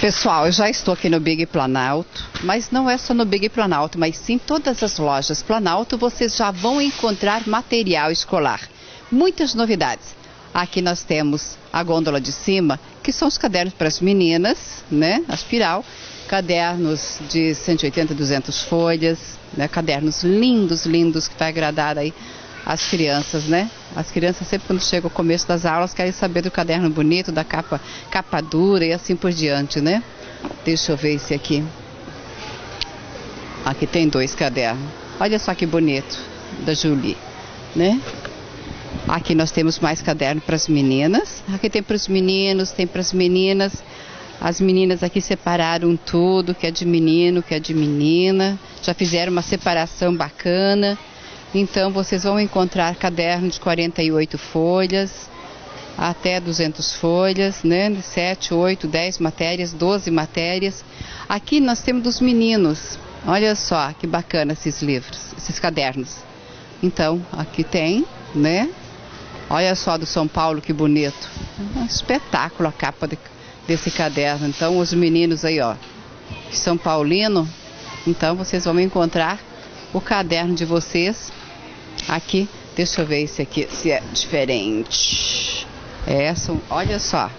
Pessoal, eu já estou aqui no Big Planalto, mas não é só no Big Planalto, mas sim todas as lojas Planalto vocês já vão encontrar material escolar. Muitas novidades. Aqui nós temos a gôndola de cima, que são os cadernos para as meninas, né? A espiral, cadernos de 180, 200 folhas, né? Cadernos lindos, lindos que vai agradar aí as crianças, né? As crianças sempre quando chega o começo das aulas querem saber do caderno bonito, da capa, capa dura e assim por diante, né? Deixa eu ver esse aqui. Aqui tem dois cadernos. Olha só que bonito, da Julie, né? Aqui nós temos mais caderno para as meninas. Aqui tem para os meninos, tem para as meninas. As meninas aqui separaram tudo, que é de menino, que é de menina. Já fizeram uma separação bacana. Então vocês vão encontrar caderno de 48 folhas, até 200 folhas, né? 7, 8, 10 matérias, 12 matérias. Aqui nós temos dos meninos. Olha só que bacana esses livros, esses cadernos. Então, aqui tem, né? Olha só do São Paulo que bonito. Um espetáculo a capa de, desse caderno. Então, os meninos aí, ó, são paulino, então vocês vão encontrar o caderno de vocês Aqui, deixa eu ver esse aqui, se é diferente. É, são, olha só,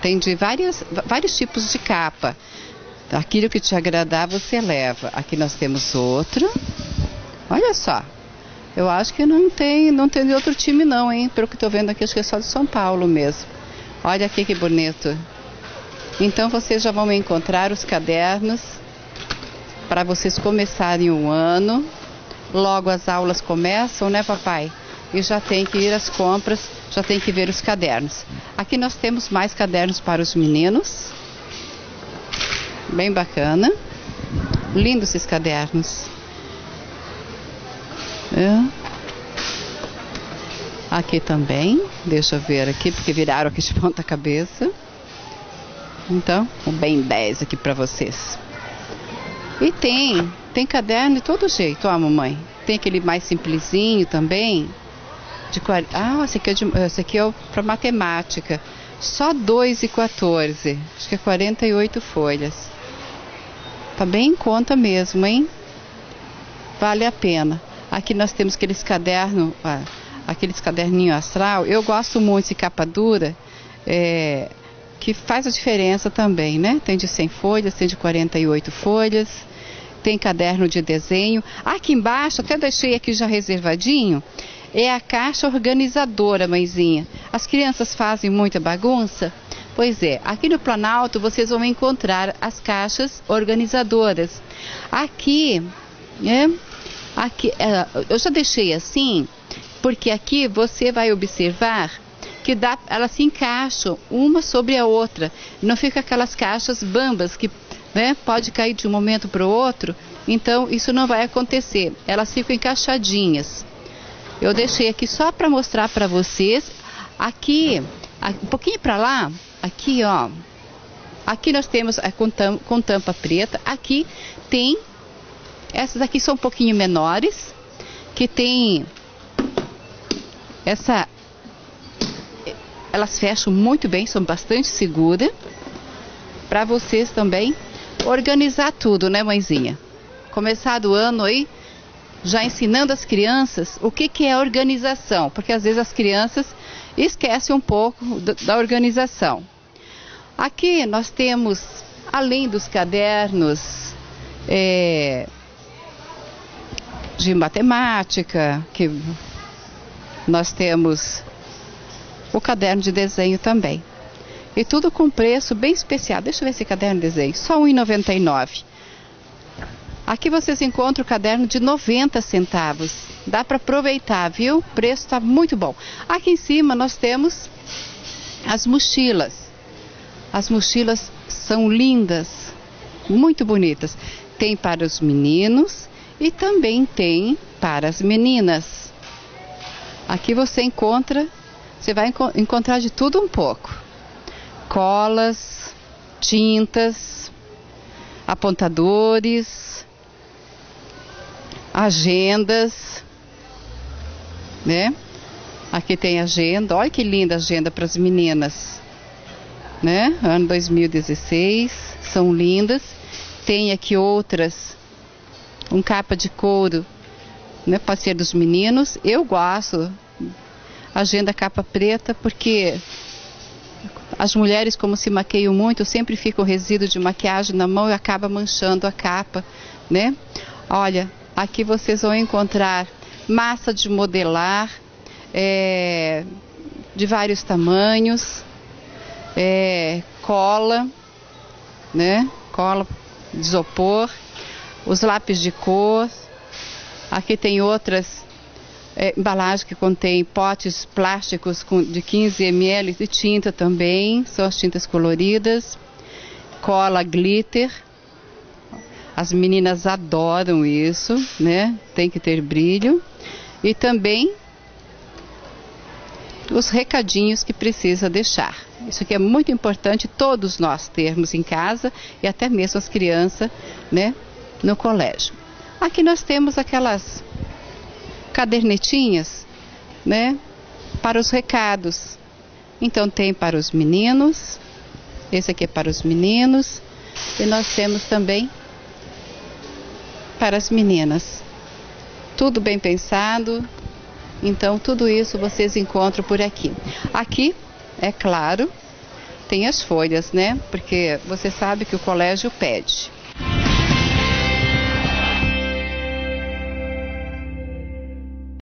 tem de várias, vários tipos de capa. Aquilo que te agradar, você leva. Aqui nós temos outro. Olha só. Eu acho que não tem, não tem de outro time não, hein? Pelo que estou vendo aqui, acho que é só de São Paulo mesmo. Olha aqui que bonito. Então vocês já vão encontrar os cadernos para vocês começarem o ano Logo as aulas começam, né, papai? E já tem que ir às compras, já tem que ver os cadernos. Aqui nós temos mais cadernos para os meninos. Bem bacana. Lindos esses cadernos. É. Aqui também, deixa eu ver aqui, porque viraram aqui de ponta cabeça. Então, um bem 10 aqui para vocês. E tem tem caderno de todo jeito, ó, mamãe. Tem aquele mais simplesinho também. De, ah, esse aqui é, é para matemática. Só 2,14. Acho que é 48 folhas. Tá bem em conta mesmo, hein? Vale a pena. Aqui nós temos aqueles cadernos, aqueles caderninho astral. Eu gosto muito de capa dura, é, que faz a diferença também, né? Tem de 100 folhas, tem de 48 folhas tem caderno de desenho. Aqui embaixo, até deixei aqui já reservadinho, é a caixa organizadora, mãezinha. As crianças fazem muita bagunça? Pois é, aqui no Planalto vocês vão encontrar as caixas organizadoras. Aqui, é, aqui é, eu já deixei assim, porque aqui você vai observar que dá, elas se encaixam uma sobre a outra. Não fica aquelas caixas bambas que né? Pode cair de um momento para o outro, então isso não vai acontecer. Elas ficam encaixadinhas. Eu deixei aqui só para mostrar para vocês. Aqui, um pouquinho para lá, aqui ó. Aqui nós temos a com, tam, com tampa preta. Aqui tem, essas aqui são um pouquinho menores, que tem essa, elas fecham muito bem, são bastante seguras. Para vocês também organizar tudo, né, mãezinha? Começar do ano aí já ensinando as crianças o que, que é organização, porque às vezes as crianças esquecem um pouco da organização. Aqui nós temos, além dos cadernos é, de matemática, que nós temos o caderno de desenho também. E tudo com preço bem especial. Deixa eu ver esse caderno de desenho. Só R$ 1,99. Aqui vocês encontram o caderno de 90 centavos. Dá para aproveitar, viu? O preço está muito bom. Aqui em cima nós temos as mochilas. As mochilas são lindas, muito bonitas. Tem para os meninos e também tem para as meninas. Aqui você encontra, você vai encontrar de tudo um pouco colas, tintas, apontadores, agendas, né? Aqui tem agenda, olha que linda agenda para as meninas. né? Ano 2016, são lindas. Tem aqui outras, um capa de couro, né? Ser dos meninos. Eu gosto agenda capa preta porque as mulheres, como se maqueiam muito, sempre fica o resíduo de maquiagem na mão e acaba manchando a capa, né? Olha, aqui vocês vão encontrar massa de modelar é, de vários tamanhos, é, cola, né? Cola de isopor, os lápis de cor. Aqui tem outras é, embalagens que contém potes plásticos com, de 15 ml de tinta também, são as tintas coloridas, cola glitter. As meninas adoram isso, né? Tem que ter brilho. E também os recadinhos que precisa deixar. Isso aqui é muito importante todos nós termos em casa e até mesmo as crianças, né, no colégio. Aqui nós temos aquelas cadernetinhas, né, para os recados. Então tem para os meninos, esse aqui é para os meninos, e nós temos também para as meninas. Tudo bem pensado, então tudo isso vocês encontram por aqui. Aqui, é claro, tem as folhas, né? Porque você sabe que o colégio pede.